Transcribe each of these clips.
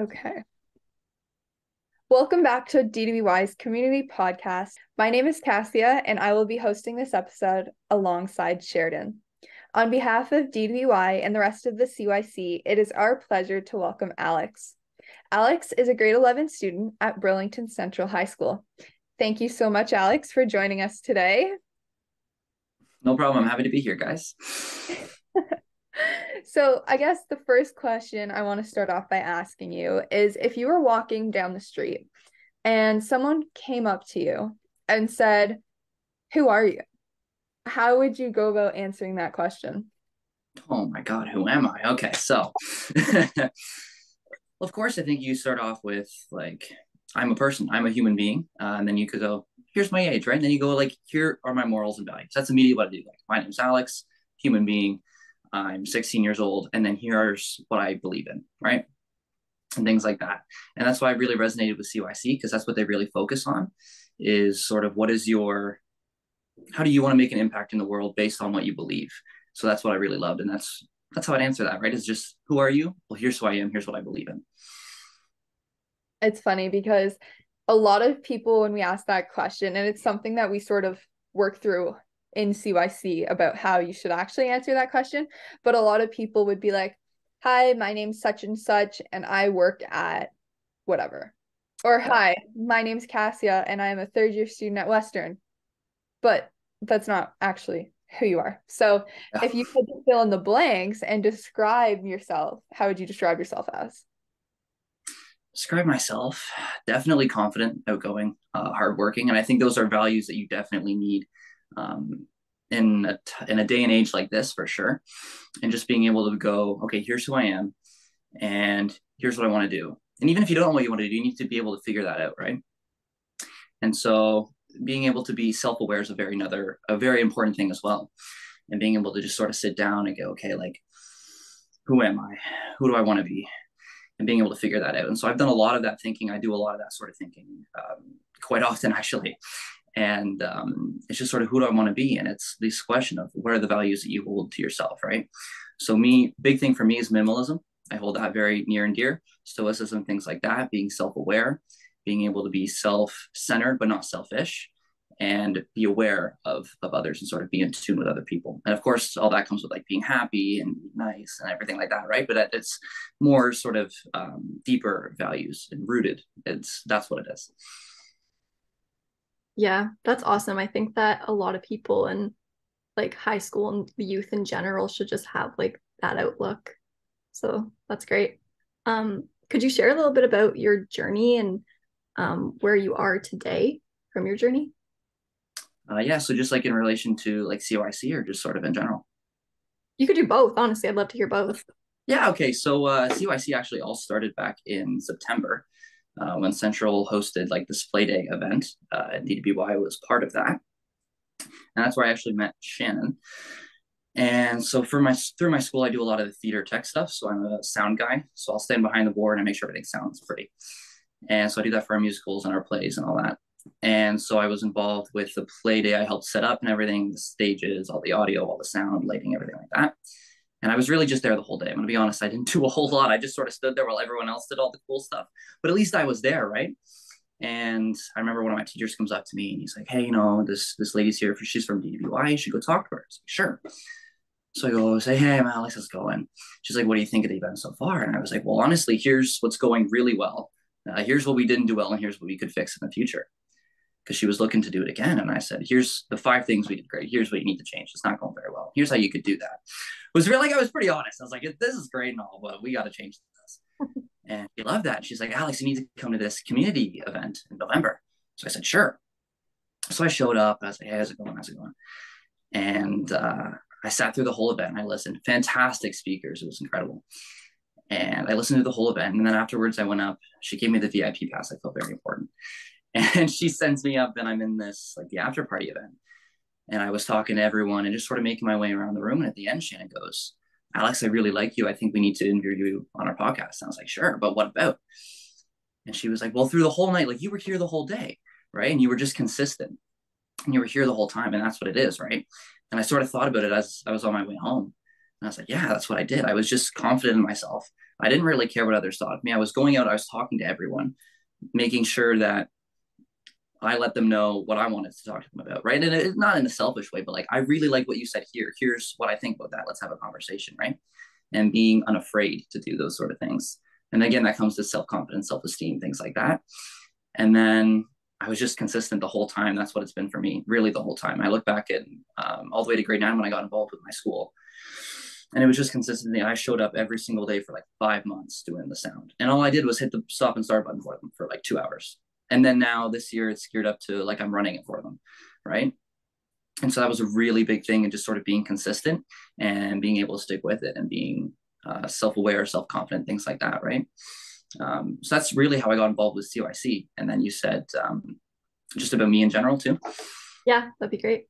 Okay. Welcome back to DTBY's community podcast. My name is Cassia, and I will be hosting this episode alongside Sheridan. On behalf of DTBY and the rest of the CYC, it is our pleasure to welcome Alex. Alex is a grade 11 student at Burlington Central High School. Thank you so much, Alex, for joining us today. No problem. I'm happy to be here, guys. so, I guess the first question I want to start off by asking you is if you were walking down the street and someone came up to you and said, Who are you? How would you go about answering that question? Oh my God, who am I? Okay, so of course, I think you start off with like, I'm a person, I'm a human being. Uh, and then you could go, here's my age, right? And then you go, like, here are my morals and values. That's immediately what I do. Like, my name's Alex, human being. I'm 16 years old, and then here's what I believe in, right? And things like that. And that's why I really resonated with CYC because that's what they really focus on is sort of what is your, how do you want to make an impact in the world based on what you believe? So that's what I really loved. And that's, that's how I'd answer that, right? Is just, who are you? Well, here's who I am. Here's what I believe in. It's funny because a lot of people, when we ask that question, and it's something that we sort of work through in CYC about how you should actually answer that question. But a lot of people would be like, Hi, my name's such and such, and I work at whatever. Or hi, my name's Cassia, and I'm a third year student at Western. But that's not actually who you are. So if you could fill in the blanks and describe yourself, how would you describe yourself as? Describe myself definitely confident, outgoing, uh, hardworking, and I think those are values that you definitely need um, in a t- in a day and age like this for sure. And just being able to go okay here's who i am and here's what i want to do. And even if you don't know what you want to do you need to be able to figure that out right? And so being able to be self-aware is a very another a very important thing as well. And being able to just sort of sit down and go okay like who am i? Who do i want to be? And being able to figure that out. And so i've done a lot of that thinking. I do a lot of that sort of thinking um, quite often actually and um, it's just sort of who do I want to be? And it's this question of what are the values that you hold to yourself, right? So me, big thing for me is minimalism. I hold that very near and dear. Stoicism, things like that, being self-aware, being able to be self-centered but not selfish, and be aware of of others and sort of be in tune with other people. And of course, all that comes with like being happy and nice and everything like that, right? But it's more sort of um, deeper values and rooted. It's that's what it is. Yeah, that's awesome. I think that a lot of people in like high school and youth in general should just have like that outlook. So that's great. Um, could you share a little bit about your journey and um, where you are today from your journey? Uh, yeah, so just like in relation to like CYC or just sort of in general? You could do both. Honestly, I'd love to hear both. Yeah, okay. So uh, CYC actually all started back in September uh, when Central hosted like this play day event, uh, and DTBY was part of that. And that's where I actually met Shannon. And so for my through my school, I do a lot of the theater tech stuff. So I'm a sound guy. So I'll stand behind the board and make sure everything sounds pretty. And so I do that for our musicals and our plays and all that. And so I was involved with the play day. I helped set up and everything, the stages, all the audio, all the sound, lighting, everything like that. And I was really just there the whole day. I'm gonna be honest, I didn't do a whole lot. I just sort of stood there while everyone else did all the cool stuff. But at least I was there, right? And I remember one of my teachers comes up to me and he's like, "Hey, you know, this this lady's here. She's from DTBY. You should go talk to her." Like, "Sure." So I go say, "Hey, I'm Alex. How's it going?" She's like, "What do you think of the event so far?" And I was like, "Well, honestly, here's what's going really well. Uh, here's what we didn't do well, and here's what we could fix in the future." Because she was looking to do it again, and I said, "Here's the five things we did great. Here's what you need to change. It's not going very well. Here's how you could do that." Was really like I was pretty honest. I was like, this is great and all, but we got to change this. and she loved that. She's like, Alex, you need to come to this community event in November. So I said, sure. So I showed up. I was like, hey, how's it going? How's it going? And uh, I sat through the whole event and I listened. Fantastic speakers. It was incredible. And I listened to the whole event. And then afterwards, I went up. She gave me the VIP pass. I felt very important. And she sends me up, and I'm in this like the after party event and I was talking to everyone and just sort of making my way around the room. And at the end, Shannon goes, Alex, I really like you. I think we need to interview you on our podcast. And I was like, sure, but what about? And she was like, well, through the whole night, like you were here the whole day, right? And you were just consistent and you were here the whole time. And that's what it is, right? And I sort of thought about it as I was on my way home. And I was like, yeah, that's what I did. I was just confident in myself. I didn't really care what others thought of me. I was going out, I was talking to everyone, making sure that I let them know what I wanted to talk to them about, right? And it's not in a selfish way, but like I really like what you said here. Here's what I think about that. Let's have a conversation, right? And being unafraid to do those sort of things. And again, that comes to self confidence, self esteem, things like that. And then I was just consistent the whole time. That's what it's been for me, really, the whole time. I look back at um, all the way to grade nine when I got involved with my school. And it was just consistently, I showed up every single day for like five months doing the sound. And all I did was hit the stop and start button for them for like two hours. And then now this year it's geared up to like I'm running it for them. Right. And so that was a really big thing and just sort of being consistent and being able to stick with it and being uh, self aware, self confident, things like that. Right. Um, so that's really how I got involved with CYC. And then you said um, just about me in general too. Yeah, that'd be great.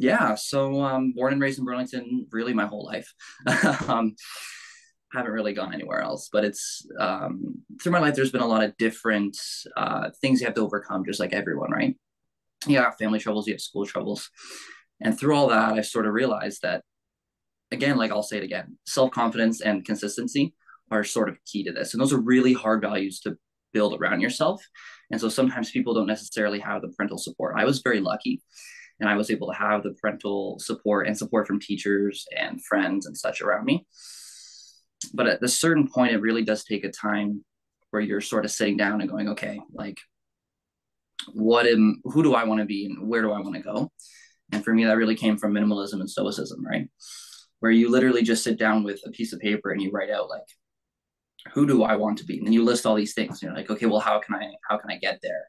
Yeah, so um, born and raised in Burlington, really my whole life. um, haven't really gone anywhere else, but it's um, through my life. There's been a lot of different uh, things you have to overcome, just like everyone, right? You have family troubles, you have school troubles, and through all that, I sort of realized that, again, like I'll say it again, self confidence and consistency are sort of key to this. And those are really hard values to build around yourself. And so sometimes people don't necessarily have the parental support. I was very lucky and I was able to have the parental support and support from teachers and friends and such around me. But at a certain point, it really does take a time where you're sort of sitting down and going, okay, like, what am, who do I want to be and where do I want to go? And for me, that really came from minimalism and stoicism, right? Where you literally just sit down with a piece of paper and you write out like, who do I want to be? And then you list all these things. You're like, okay, well, how can I how can I get there?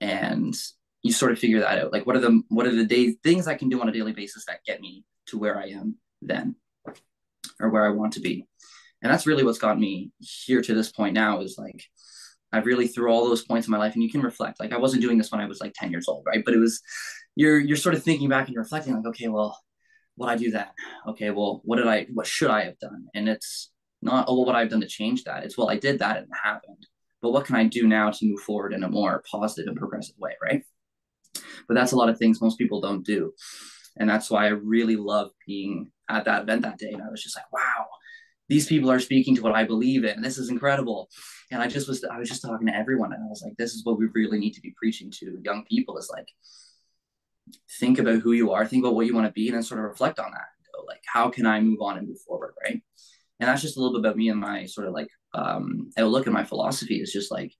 And you sort of figure that out. Like, what are the what are the day things I can do on a daily basis that get me to where I am then, or where I want to be? And that's really what's got me here to this point now. Is like I've really through all those points in my life, and you can reflect. Like I wasn't doing this when I was like ten years old, right? But it was you're you're sort of thinking back and reflecting, like, okay, well, what I do that? Okay, well, what did I what should I have done? And it's not oh well, what I've done to change that. It's well, I did that and it happened. But what can I do now to move forward in a more positive and progressive way, right? But that's a lot of things most people don't do. And that's why I really love being at that event that day. And I was just like, wow, these people are speaking to what I believe in. This is incredible. And I just was I was just talking to everyone and I was like, this is what we really need to be preaching to young people is like think about who you are, think about what you want to be, and then sort of reflect on that. Like, how can I move on and move forward, right? and that's just a little bit about me and my sort of like um, outlook and my philosophy is just like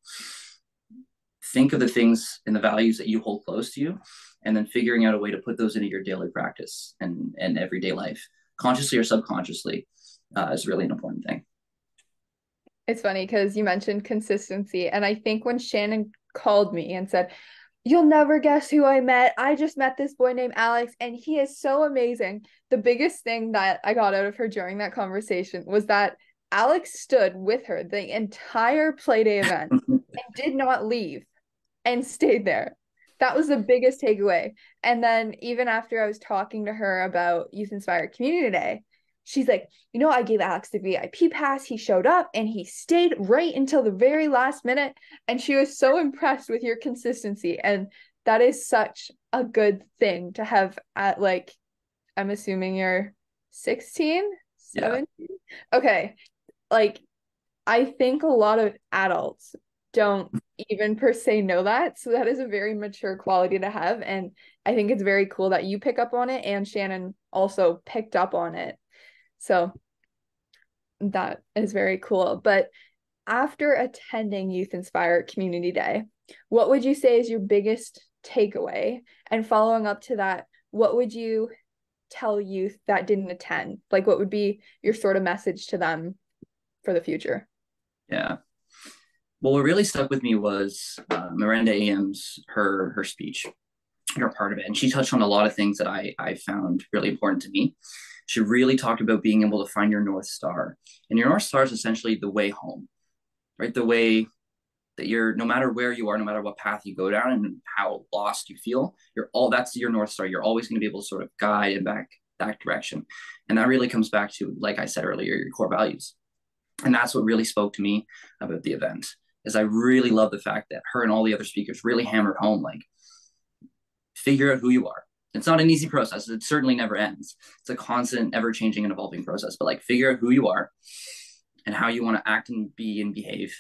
think of the things and the values that you hold close to you and then figuring out a way to put those into your daily practice and, and everyday life consciously or subconsciously uh, is really an important thing it's funny because you mentioned consistency and i think when shannon called me and said You'll never guess who I met. I just met this boy named Alex, and he is so amazing. The biggest thing that I got out of her during that conversation was that Alex stood with her the entire Playday event and did not leave and stayed there. That was the biggest takeaway. And then, even after I was talking to her about Youth Inspired Community Day, she's like, you know, I gave Alex the VIP pass. He showed up and he stayed right until the very last minute. And she was so impressed with your consistency. And that is such a good thing to have at like, I'm assuming you're 16, 17. Yeah. Okay. Like, I think a lot of adults don't even per se know that. So that is a very mature quality to have. And I think it's very cool that you pick up on it and Shannon also picked up on it so that is very cool. But after attending Youth Inspire Community Day, what would you say is your biggest takeaway? And following up to that, what would you tell youth that didn't attend? Like, what would be your sort of message to them for the future? Yeah. Well, what really stuck with me was uh, Miranda Ames, her her speech, her part of it, and she touched on a lot of things that I I found really important to me she really talked about being able to find your North Star. And your North Star is essentially the way home, right? The way that you're, no matter where you are, no matter what path you go down and how lost you feel, you're all, that's your North Star. You're always going to be able to sort of guide and back that direction. And that really comes back to, like I said earlier, your core values. And that's what really spoke to me about the event is I really love the fact that her and all the other speakers really hammered home, like, figure out who you are it's not an easy process. It certainly never ends. It's a constant, ever changing and evolving process. But like figure out who you are and how you want to act and be and behave,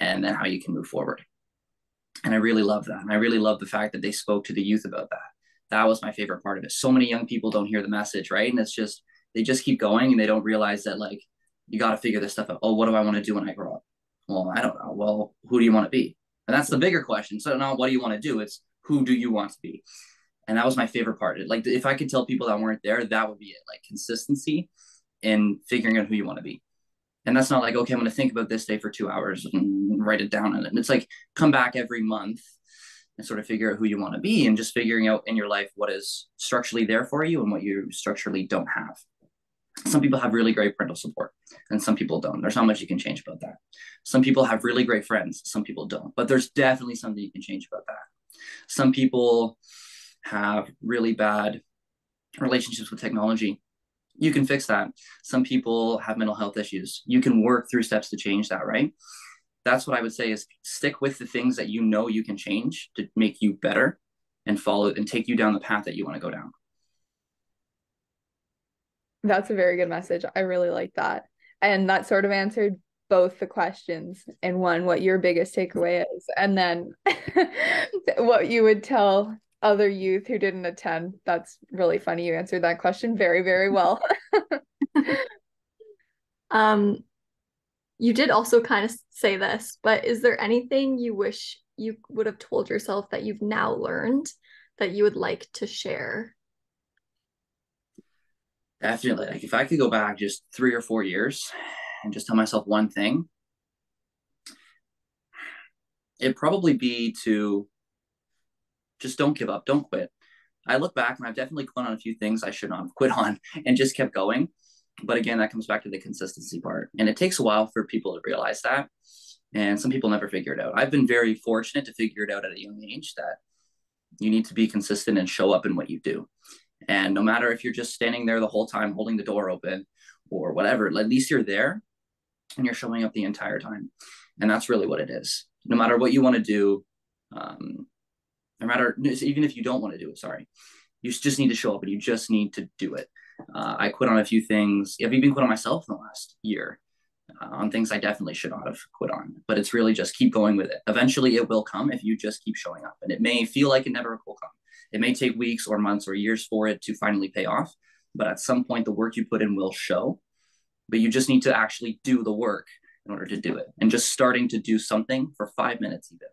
and then how you can move forward. And I really love that. And I really love the fact that they spoke to the youth about that. That was my favorite part of it. So many young people don't hear the message, right? And it's just they just keep going and they don't realize that like you got to figure this stuff out. Oh, what do I want to do when I grow up? Well, I don't know. Well, who do you want to be? And that's the bigger question. So now what do you want to do? It's who do you want to be? And that was my favorite part. Like if I could tell people that weren't there, that would be it. Like consistency in figuring out who you want to be. And that's not like, okay, I'm going to think about this day for two hours and write it down. And it's like, come back every month and sort of figure out who you want to be and just figuring out in your life what is structurally there for you and what you structurally don't have. Some people have really great parental support and some people don't. There's not much you can change about that. Some people have really great friends, some people don't. But there's definitely something you can change about that. Some people have really bad relationships with technology. You can fix that. Some people have mental health issues. You can work through steps to change that, right? That's what I would say is stick with the things that you know you can change to make you better and follow and take you down the path that you want to go down. That's a very good message. I really like that. And that sort of answered both the questions in one what your biggest takeaway is, and then what you would tell other youth who didn't attend. That's really funny. You answered that question very, very well. um, you did also kind of say this, but is there anything you wish you would have told yourself that you've now learned that you would like to share? Definitely. Like if I could go back just three or four years and just tell myself one thing, it'd probably be to just don't give up, don't quit. I look back and I've definitely quit on a few things I should not have quit on and just kept going. But again, that comes back to the consistency part. And it takes a while for people to realize that. And some people never figure it out. I've been very fortunate to figure it out at a young age that you need to be consistent and show up in what you do. And no matter if you're just standing there the whole time holding the door open or whatever, at least you're there and you're showing up the entire time. And that's really what it is. No matter what you want to do, um, no matter, even if you don't want to do it, sorry, you just need to show up and you just need to do it. Uh, I quit on a few things. I've even quit on myself in the last year uh, on things I definitely should not have quit on. But it's really just keep going with it. Eventually, it will come if you just keep showing up. And it may feel like it never will come. It may take weeks or months or years for it to finally pay off, but at some point, the work you put in will show. But you just need to actually do the work in order to do it. And just starting to do something for five minutes, even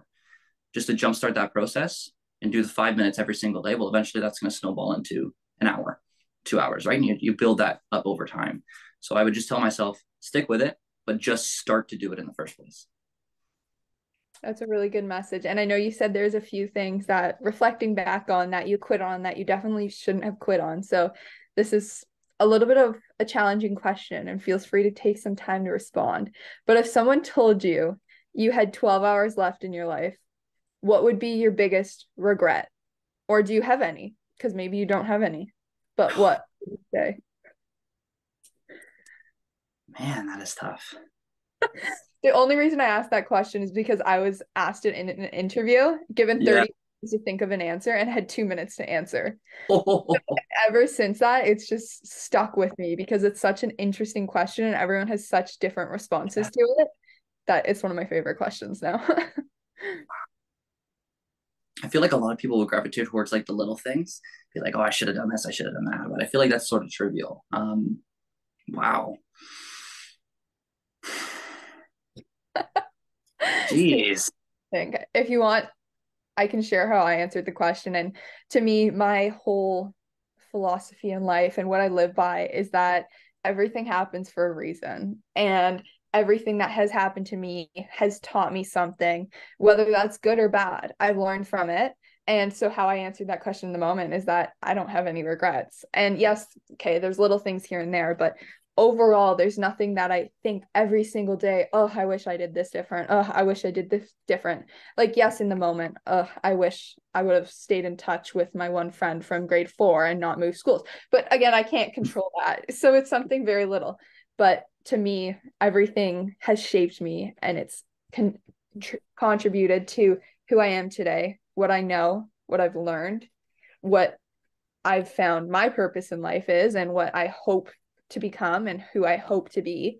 just to jumpstart that process and do the five minutes every single day. Well, eventually, that's going to snowball into an hour, two hours, right? And you, you build that up over time. So I would just tell myself, stick with it, but just start to do it in the first place. That's a really good message. And I know you said there's a few things that reflecting back on that you quit on that you definitely shouldn't have quit on. So this is a little bit of a challenging question and feels free to take some time to respond. But if someone told you you had 12 hours left in your life, what would be your biggest regret? Or do you have any? Because maybe you don't have any. But what would you say? Man, that is tough. the only reason I asked that question is because I was asked it in an interview, given 30 yeah. to think of an answer, and had two minutes to answer. Oh. ever since that, it's just stuck with me because it's such an interesting question and everyone has such different responses yeah. to it that it's one of my favorite questions now. I feel like a lot of people will gravitate towards like the little things, be like, oh, I should have done this, I should have done that. But I feel like that's sort of trivial. Um, wow. Jeez. Think if you want, I can share how I answered the question. And to me, my whole philosophy in life and what I live by is that everything happens for a reason. And everything that has happened to me has taught me something, whether that's good or bad. I've learned from it. And so, how I answered that question in the moment is that I don't have any regrets. And yes, okay, there's little things here and there, but overall, there's nothing that I think every single day, oh, I wish I did this different. Oh, I wish I did this different. Like, yes, in the moment, oh, I wish I would have stayed in touch with my one friend from grade four and not moved schools. But again, I can't control that. So, it's something very little. But to me, everything has shaped me and it's con- tr- contributed to who I am today, what I know, what I've learned, what I've found my purpose in life is and what I hope to become and who I hope to be.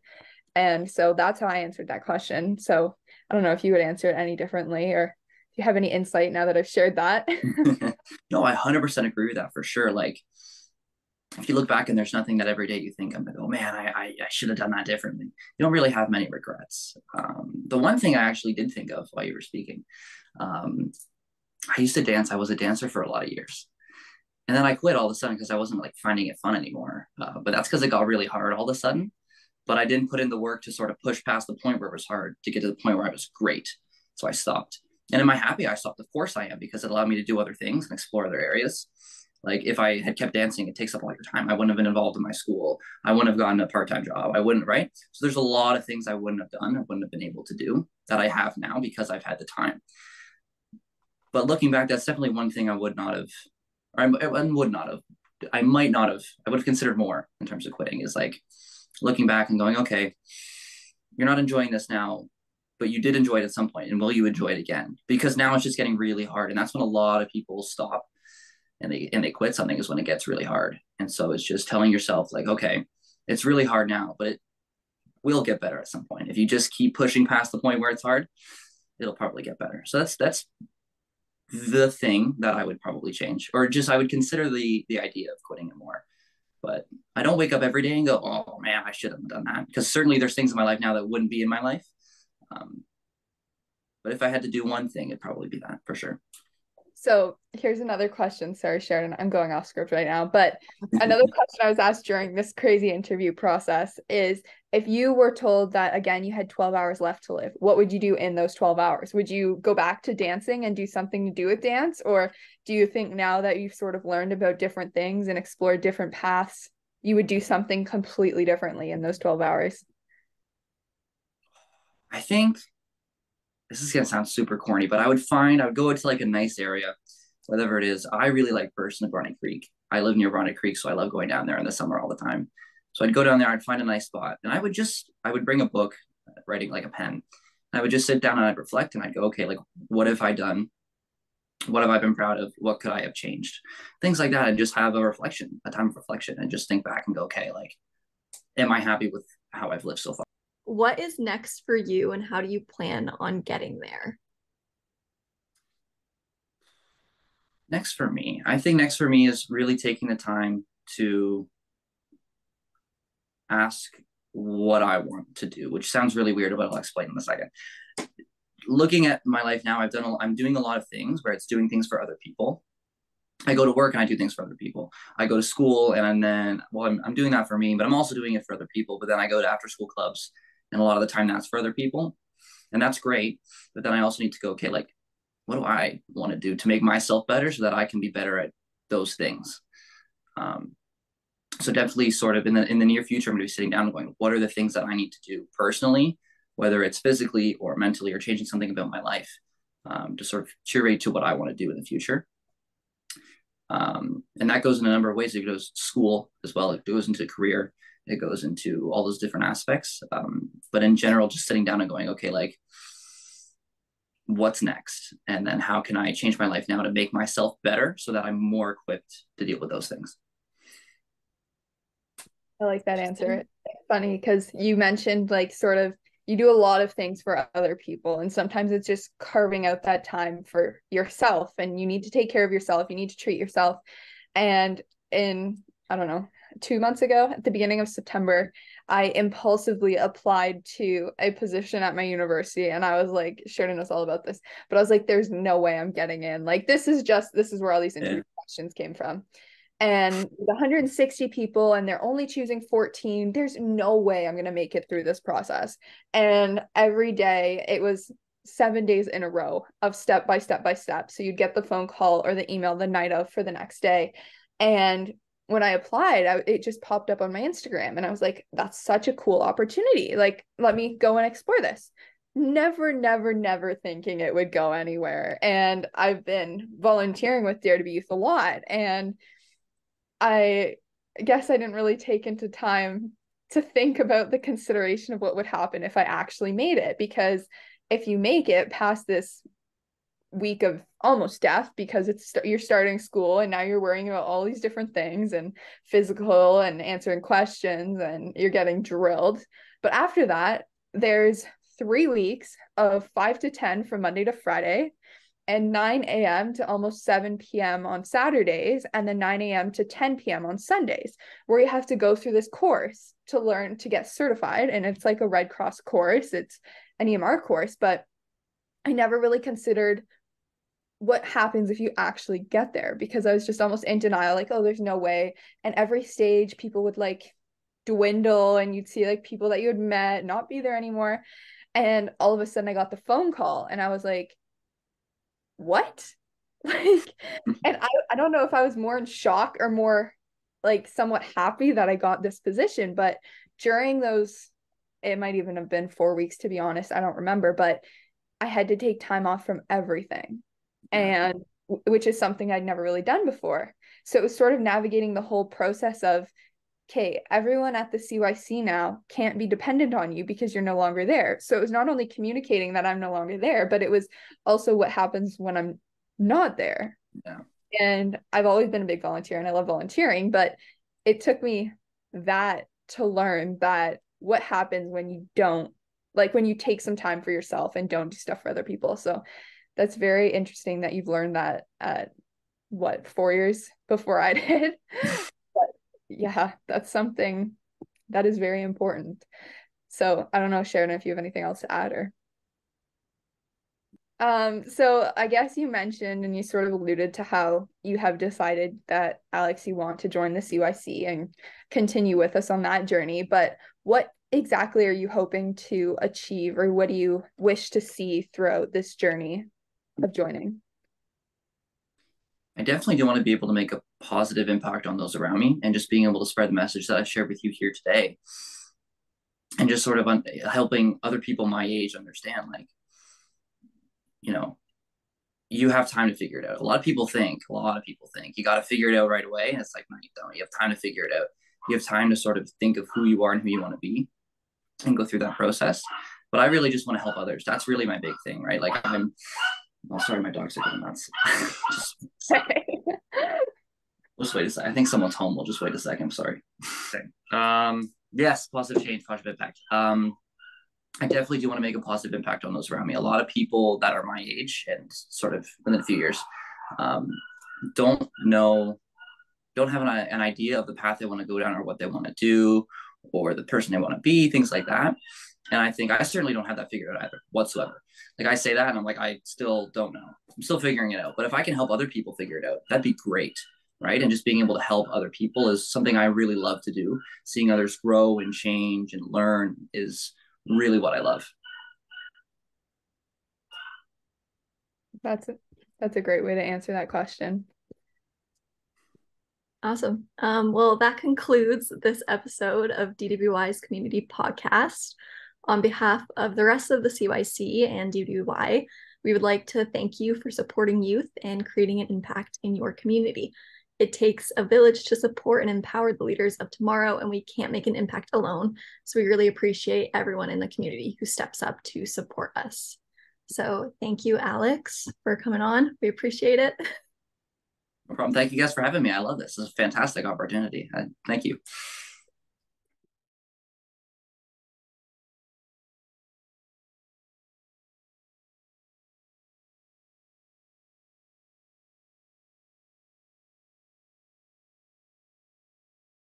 And so that's how I answered that question. So I don't know if you would answer it any differently or if you have any insight now that I've shared that. no, I 100% agree with that for sure. Like, if you look back and there's nothing that every day you think, I'm like, oh man, I, I, I should have done that differently. You don't really have many regrets. Um, the one thing I actually did think of while you were speaking, um, I used to dance. I was a dancer for a lot of years. And then I quit all of a sudden because I wasn't like finding it fun anymore. Uh, but that's because it got really hard all of a sudden. But I didn't put in the work to sort of push past the point where it was hard to get to the point where I was great. So I stopped. And am I happy I stopped? Of course I am because it allowed me to do other things and explore other areas. Like if I had kept dancing, it takes up all your time. I wouldn't have been involved in my school. I wouldn't have gotten a part-time job. I wouldn't, right? So there's a lot of things I wouldn't have done. I wouldn't have been able to do that I have now because I've had the time. But looking back, that's definitely one thing I would not have, or I, I would not have I might not have, I would have considered more in terms of quitting is like looking back and going, okay, you're not enjoying this now, but you did enjoy it at some point, and will you enjoy it again? Because now it's just getting really hard, and that's when a lot of people stop and they and they quit something is when it gets really hard. And so it's just telling yourself like, okay, it's really hard now, but it will get better at some point. If you just keep pushing past the point where it's hard, it'll probably get better. So that's that's the thing that I would probably change, or just I would consider the the idea of quitting it more. But I don't wake up every day and go, "Oh man, I should have done that," because certainly there's things in my life now that wouldn't be in my life. Um, but if I had to do one thing, it'd probably be that for sure. So here's another question. Sorry, Sharon, I'm going off script right now. But another question I was asked during this crazy interview process is if you were told that again you had 12 hours left to live, what would you do in those 12 hours? Would you go back to dancing and do something to do with dance? Or do you think now that you've sort of learned about different things and explored different paths, you would do something completely differently in those 12 hours? I think this is gonna sound super corny, but I would find I would go to like a nice area, whatever it is. I really like Burson and Bronte Creek. I live near Bronte Creek, so I love going down there in the summer all the time. So I'd go down there, I'd find a nice spot, and I would just I would bring a book, writing like a pen. and I would just sit down and I'd reflect and I'd go, okay, like what have I done? What have I been proud of? What could I have changed? Things like that, and just have a reflection, a time of reflection, and just think back and go, okay, like, am I happy with how I've lived so far? What is next for you and how do you plan on getting there? Next for me, I think next for me is really taking the time to ask what I want to do, which sounds really weird, but I'll explain in a second. Looking at my life now, I've done a, I'm doing a lot of things where it's doing things for other people. I go to work and I do things for other people. I go to school and then, well, I'm, I'm doing that for me, but I'm also doing it for other people. But then I go to after school clubs and a lot of the time that's for other people and that's great but then i also need to go okay like what do i want to do to make myself better so that i can be better at those things? Um, so definitely sort of in the in the near future i'm going to be sitting down and going what are the things that i need to do personally whether it's physically or mentally or changing something about my life um, to sort of curate to what i want to do in the future. Um, and that goes in a number of ways. It goes school as well. It goes into career it goes into all those different aspects. Um, but in general just sitting down and going okay like what's next? And then how can i change my life now to make myself better so that i'm more equipped to deal with those things? I like that answer. It's funny because you mentioned like sort of you do a lot of things for other people and sometimes it's just carving out that time for yourself and you need to take care of yourself you need to treat yourself. And in i don't know two months ago at the beginning of September, I impulsively applied to a position at my university. And I was like, Sheridan knows all about this, but I was like, there's no way I'm getting in. Like, this is just, this is where all these interview yeah. questions came from. And 160 people, and they're only choosing 14. There's no way I'm going to make it through this process. And every day it was seven days in a row of step by step by step. So you'd get the phone call or the email the night of for the next day. And when I applied, I, it just popped up on my Instagram and I was like, that's such a cool opportunity. Like, let me go and explore this. Never, never, never thinking it would go anywhere. And I've been volunteering with Dare to Be Youth a lot. And I guess I didn't really take into time to think about the consideration of what would happen if I actually made it. Because if you make it past this week of almost death because it's you're starting school and now you're worrying about all these different things and physical and answering questions and you're getting drilled but after that there's three weeks of 5 to 10 from monday to friday and 9 a.m. to almost 7 p.m. on Saturdays, and then 9 a.m. to 10 p.m. on Sundays, where you have to go through this course to learn to get certified. And it's like a Red Cross course, it's an EMR course, but I never really considered what happens if you actually get there because I was just almost in denial, like, oh, there's no way. And every stage, people would like dwindle, and you'd see like people that you had met not be there anymore. And all of a sudden, I got the phone call, and I was like, what? Like, and I, I don't know if I was more in shock or more like somewhat happy that I got this position, but during those, it might even have been four weeks to be honest, I don't remember, but I had to take time off from everything. And which is something I'd never really done before. So it was sort of navigating the whole process of okay, everyone at the CYC now can't be dependent on you because you're no longer there. So it was not only communicating that I'm no longer there, but it was also what happens when I'm not there. Yeah. And I've always been a big volunteer and I love volunteering, but it took me that to learn that what happens when you don't like when you take some time for yourself and don't do stuff for other people. So that's very interesting that you've learned that at what four years before I did but yeah, that's something that is very important. So I don't know, Sharon, if you have anything else to add or. Um, so I guess you mentioned and you sort of alluded to how you have decided that Alex, you want to join the CYC and continue with us on that journey. But what exactly are you hoping to achieve, or what do you wish to see throughout this journey of joining? I definitely do want to be able to make a positive impact on those around me and just being able to spread the message that I've shared with you here today. And just sort of un- helping other people my age understand, like, you know, you have time to figure it out. A lot of people think, a lot of people think you got to figure it out right away. And it's like, no, you don't. You have time to figure it out. You have time to sort of think of who you are and who you want to be and go through that process. But I really just want to help others. That's really my big thing, right? Like, I'm, oh, sorry, my dog's going nuts. just, just wait a second. I think someone's home. We'll just wait a second. I'm sorry. Um, yes, positive change, positive impact. Um, I definitely do want to make a positive impact on those around me. A lot of people that are my age and sort of within a few years um, don't know, don't have an, an idea of the path they want to go down or what they want to do or the person they want to be, things like that. And I think I certainly don't have that figured out either whatsoever. Like I say that and I'm like, I still don't know. I'm still figuring it out. But if I can help other people figure it out, that'd be great right? And just being able to help other people is something I really love to do. Seeing others grow and change and learn is really what I love. That's a, that's a great way to answer that question. Awesome. Um, well, that concludes this episode of DTBY's Community Podcast. On behalf of the rest of the CYC and DTBY, we would like to thank you for supporting youth and creating an impact in your community. It takes a village to support and empower the leaders of tomorrow, and we can't make an impact alone. So we really appreciate everyone in the community who steps up to support us. So thank you, Alex, for coming on. We appreciate it. No problem. Thank you guys for having me. I love this. This is a fantastic opportunity. thank you.